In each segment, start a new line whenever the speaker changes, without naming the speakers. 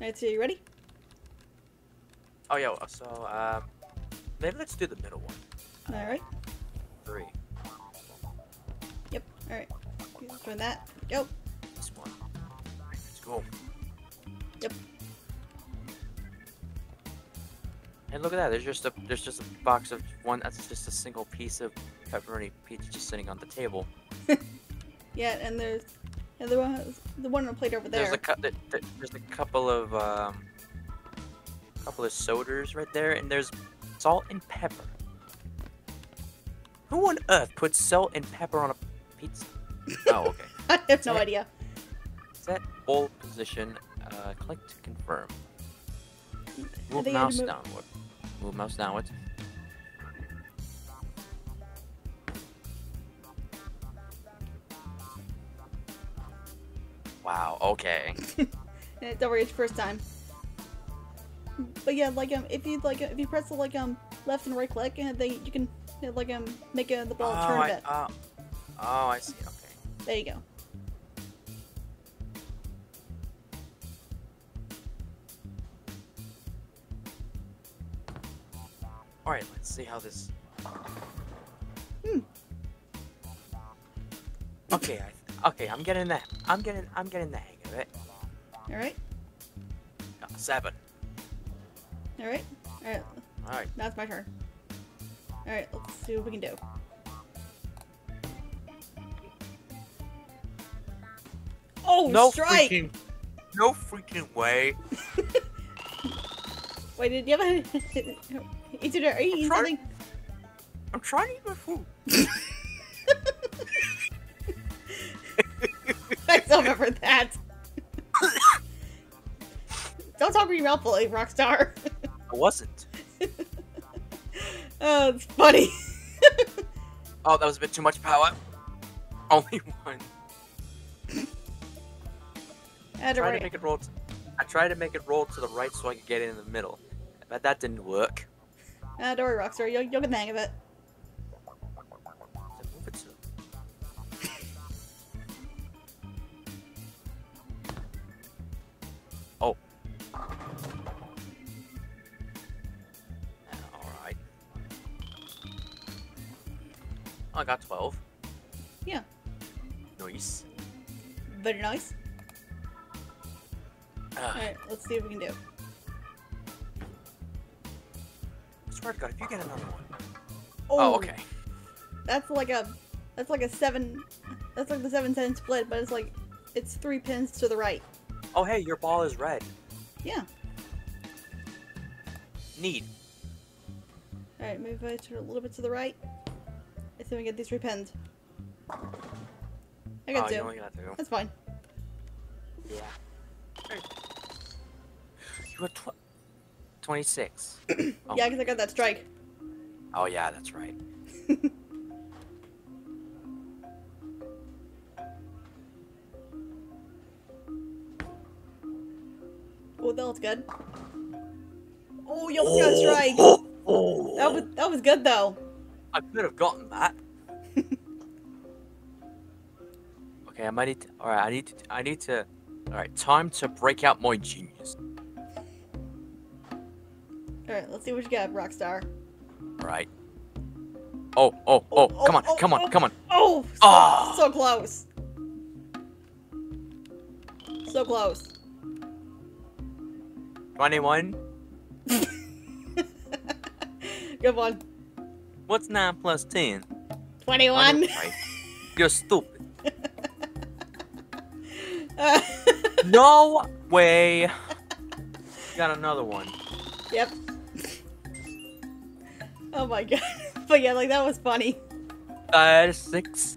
Alright, so you ready?
Oh, yeah, so, um, maybe let's do the middle one.
Alright.
Three.
Yep. Alright. Doing that. Go.
This one. Let's go.
Yep.
And look at that. There's just a there's just a box of one. That's just a single piece of pepperoni pizza just sitting on the table.
Yeah, and there's and the one the one on the plate over there.
There's a cou- th- th- there's a couple of um, couple of sodas right there, and there's salt and pepper. Who on earth puts salt and pepper on a pizza? Oh, okay.
I have no
Set-
idea.
Set bowl position. Uh, click to confirm. Move
think I need
mouse
move-
downward. Move mouse downward. Wow. Okay.
Don't worry, it's your first time. But yeah, like um, if you like, if you press the like um left and right click, and then you can you know, like um make uh, the ball
oh,
turn a
I,
bit.
oh, oh, I see. Okay.
There you go.
All right. Let's see how this.
Hmm.
Okay. I, okay. I'm getting that. I'm getting. I'm getting the hang of it.
All right,
Uh, seven.
all right, all right.
All right.
Now it's my turn. All right, let's see what we can do. Oh,
No
strike!
freaking. No freaking way.
Wait, did you have a? It? Are you eating
trying-
something?
I'm trying to eat my food.
still remember that. Don't talk with your mouth full, Rockstar.
I wasn't.
oh, it's funny.
Oh, that was a bit too much power. Only one.
I had to
tried to make it roll. To, I tried to make it roll to the right so I could get in the middle, but that didn't work.
Ah, don't worry, Rockstar. You'll, you'll get the hang of it.
I got twelve.
Yeah.
Nice.
Very nice.
Uh,
Alright, let's see what we can do.
swear to God, if you get another one. Oh, okay.
That's like a, that's like a seven, that's like the seven ten split, but it's like, it's three pins to the right.
Oh, hey, your ball is red.
Yeah.
Neat.
Alright, move it a little bit to the right. Think we get these three. I
oh,
got ah,
you
two.
got two.
That's fine.
Yeah. You were tw- 26. Oh.
Yeah, because I got that strike.
Oh, yeah, that's right.
Oh, that looks good. Oh, you almost got a oh. strike.
oh.
That was that was good though.
I could have gotten that. okay, I might need to. Alright, I need to. I need to. Alright, time to break out my genius.
All right, let's see what you got, Rockstar.
Alright. Oh, oh, oh,
Oh,
come on,
oh,
come on,
oh.
come on.
Oh, so,
Ah.
so close. So close.
21.
Good one.
What's 9 plus 10?
Twenty-one.
Right. You're stupid.
Uh,
No way. Got another one.
yep. Oh my god. But yeah, like that was funny.
Uh, six.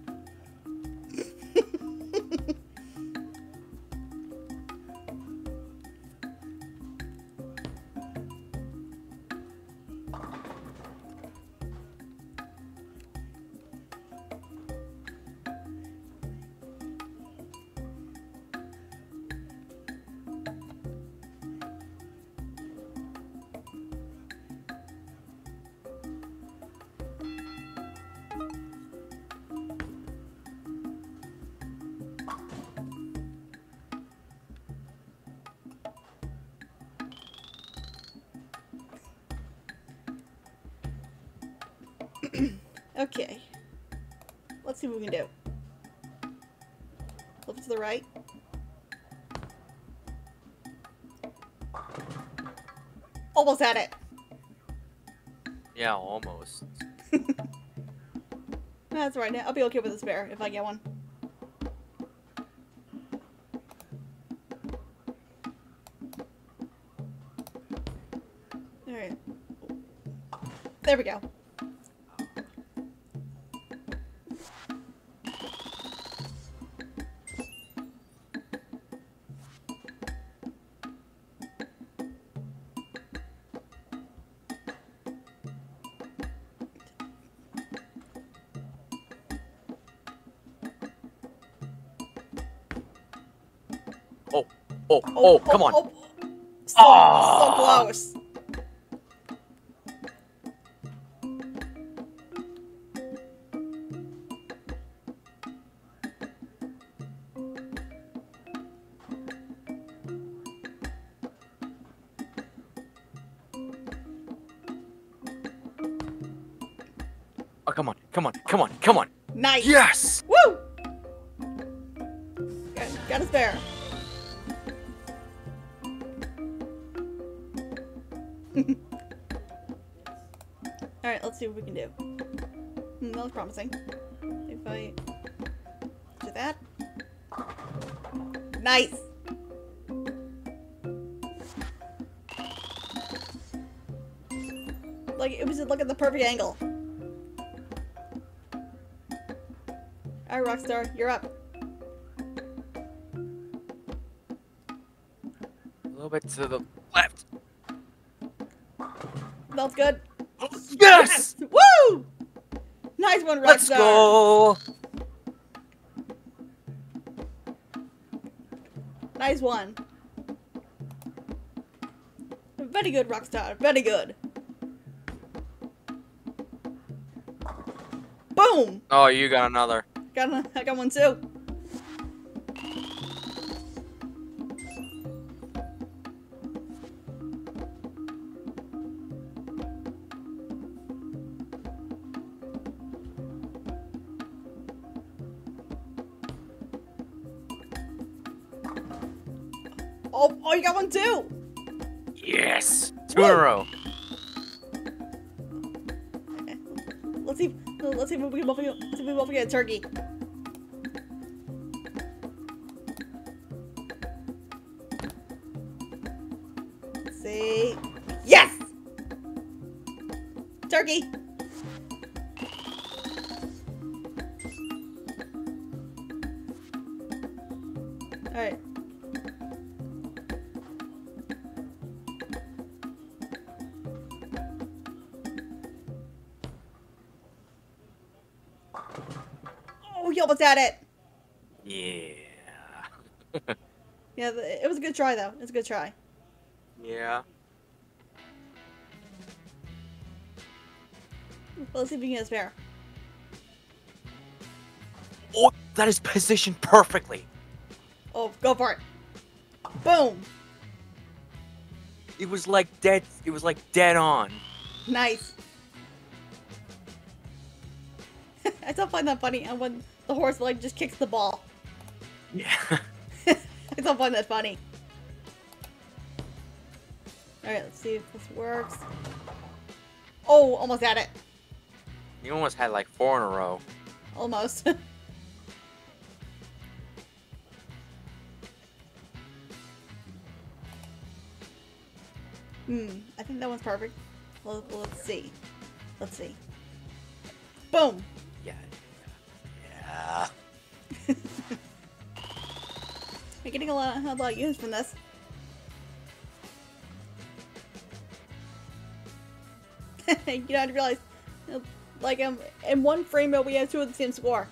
okay. Let's see what we can do. Flip to the right. Almost had it.
Yeah, almost.
That's right. I'll be okay with a spare if I get one. Alright. There we go.
Oh, oh, come on.
So,
Ah.
so close.
Oh, come on, come on, come on, come on.
Nice.
Yes!
Woo! Got, got a spare. Alright, let's see what we can do. Hmm, that was promising. If I do that. Nice! Like, it was like at the perfect angle. Alright, Rockstar, you're up.
A little bit to the left.
That's good.
Yes!
Woo! Nice one, Rockstar.
Let's go!
Nice one. Very good, Rockstar. Very good. Boom!
Oh, you got another.
Got a, I got one too. One too.
Yes! Two in a row.
Okay. Let's see. Let's see if we can both get, see if we both get a turkey. Let's see. Yes. Turkey. You almost had it.
Yeah.
Yeah, it was a good try though. It was a good try.
Yeah.
Let's see if we can get a spare.
Oh, that is positioned perfectly.
Oh, go for it. Boom.
It was like dead. It was like dead on.
Nice. I still find that funny and when the horse like just kicks the ball.
Yeah.
I still find that funny. Alright, let's see if this works. Oh, almost had it.
You almost had like four in a row.
Almost. hmm, I think that one's perfect. Let's see. Let's see. Boom! You're getting a lot, a lot of use from this. you know, I realize, like, um, in one frame mode, we have two of the same score.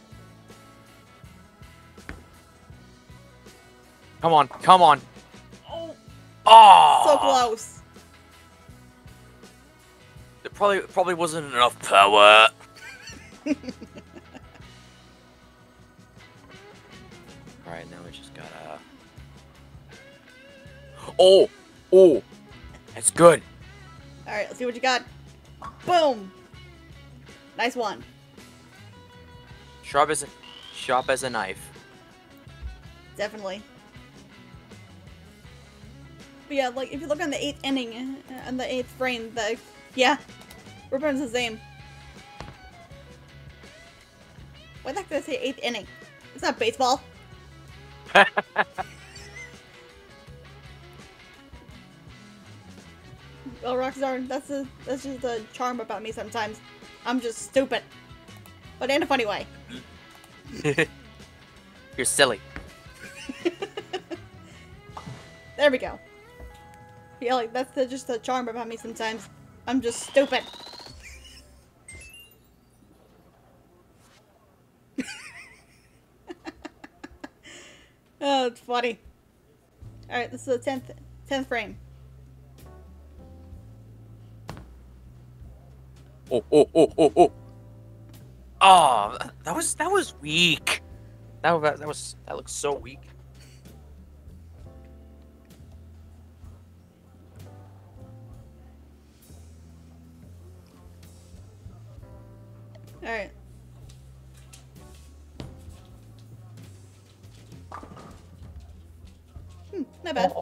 Come on, come on.
Oh,
Oh!
so close.
There probably probably wasn't enough power. Oh! Oh! That's good.
Alright, let's see what you got. Boom! Nice one.
Sharp as a, sharp as a knife.
Definitely. But yeah, like if you look on the eighth inning uh, and the eighth frame, the yeah, Ripper's the same. Why the heck did I say eighth inning? It's not baseball. Oh, well, Rockstar, that's a that's just a charm about me sometimes. I'm just stupid, but in a funny way.
You're silly.
There we go. Yeah, like that's the, just a charm about me sometimes. I'm just stupid. oh, it's funny. Alright, this is the tenth tenth frame.
Oh, oh, oh, oh, oh. Oh, that was that was weak. That was that was that looks so weak.
Alright. Hmm, not bad.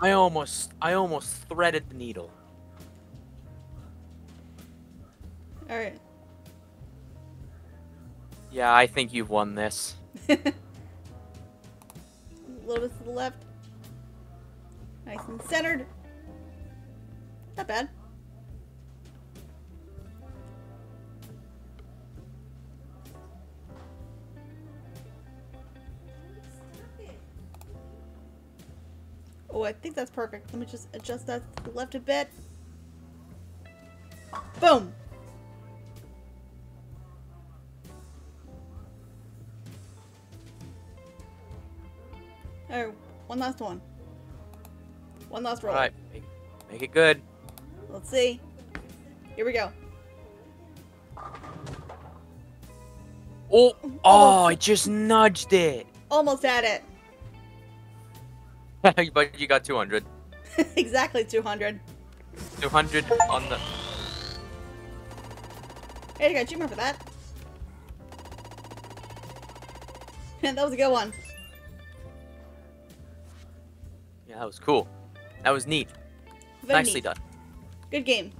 I almost I almost threaded the needle.
Alright.
Yeah, I think you've won this.
A little bit to the left. Nice and centered. Not bad. Oh, I think that's perfect. Let me just adjust that to the left a bit. Boom! One last one. One last roll.
Alright, make, make it good.
Let's see. Here we go.
Oh, oh, I just nudged it.
Almost had it.
but you got 200.
exactly 200.
200 on the.
Hey, I got achievement for that. That was a good one.
That was cool. That was neat.
Very
Nicely
neat.
done.
Good game.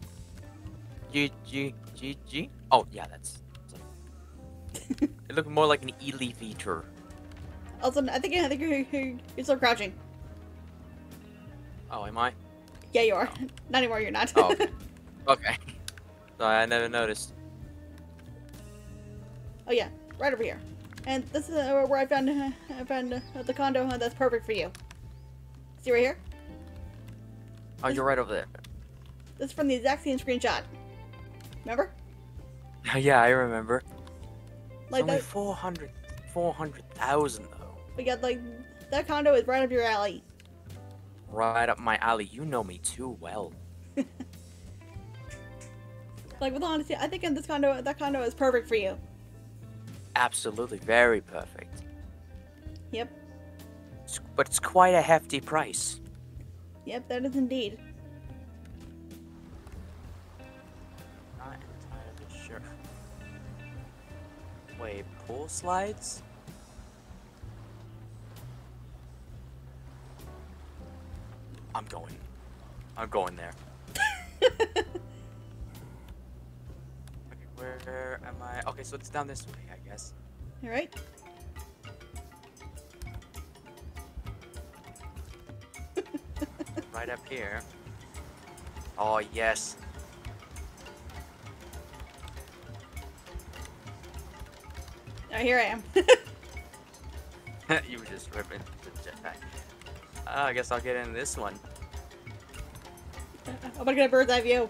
G G G G. Oh yeah, that's. it looked more like an Ely feature.
Also, I think I think you're, you're, you're still crouching.
Oh, am I?
Yeah, you are. Not anymore. You're not.
Oh. Okay. Sorry, I never noticed.
oh yeah, right over here. And this is uh, where I found uh, I found uh, the condo that's perfect for you. See right here?
Oh, you're right over there.
This is from the exact same screenshot. Remember?
yeah, I remember.
Like
Only
that.
400, 400,000 though.
We got like that condo is right up your alley.
Right up my alley. You know me too well.
Like with all honesty, I think in this condo, that condo is perfect for you.
Absolutely, very perfect.
Yep.
It's, but it's quite a hefty price.
Yep, that is indeed.
Not entirely sure. Wait, pool slides? I'm going. I'm going there. Okay, where am I? Okay, so it's down this way, I guess.
All right.
Right up here. Oh, yes.
Oh, here I am.
you were just ripping the jetpack. Uh, I guess I'll get in this one.
I'm gonna get a bird's eye view.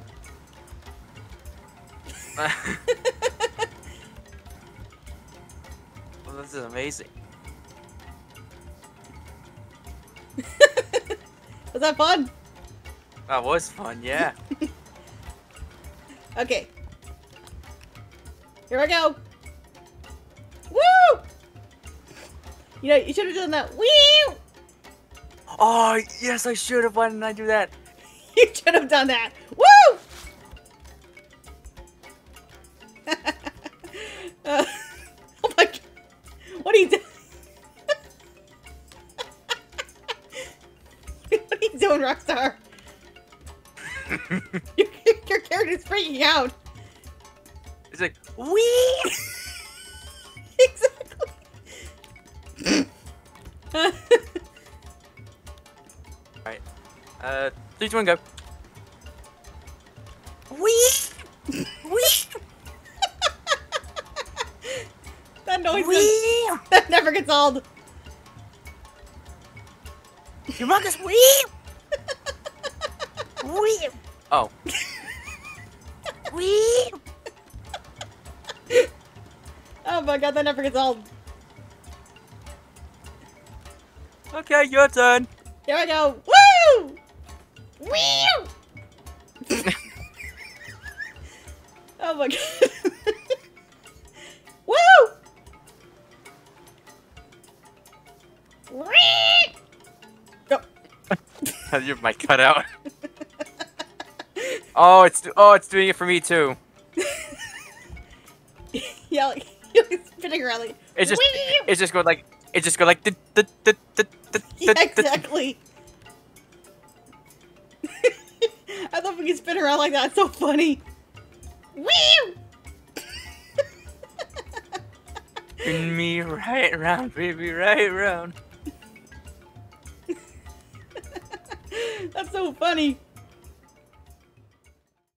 well, this is amazing.
Was that fun?
That was fun, yeah.
Okay. Here I go. Woo! You know, you should have done that. Woo!
oh, yes, I should have. Why didn't I do that?
You should have done that. Doing, Rockstar? your, your character's freaking out.
It's like wee.
exactly.
Alright. Uh, three, two, one, go. Wee. Wee.
that noise is-
Wee.
that never gets old.
Humongous wee. Wee. Oh. Wee.
Oh my god, that never gets old.
Okay, your turn.
Here I go. Woo! Woo! oh my god. Woo! Wee! Go.
Your mic cut out. Oh, it's oh, it's doing it for me too.
yeah, like, you're spinning around like.
It's just
Wee!
it's just going like it just go like the the the the the
Yeah, exactly. I love when you spin around like that. It's so funny. Woo!
Spin me right around, baby, right around.
That's so funny.